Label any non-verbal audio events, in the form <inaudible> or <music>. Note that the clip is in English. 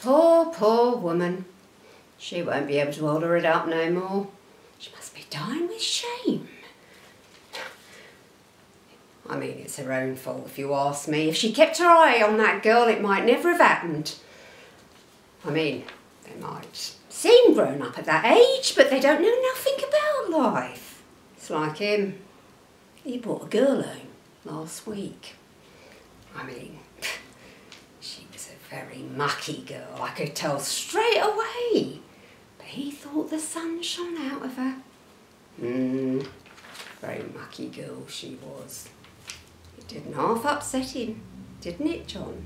Poor, poor woman. She won't be able to her head up no more. She must be dying with shame. I mean, it's her own fault if you ask me. If she kept her eye on that girl, it might never have happened. I mean, they might seem grown up at that age, but they don't know nothing about life. It's like him. He brought a girl home last week. I mean, <laughs> very mucky girl, I could tell straight away. But he thought the sun shone out of her. Hmm, very mucky girl she was. It didn't half upset him, didn't it, John?